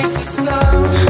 waste the sun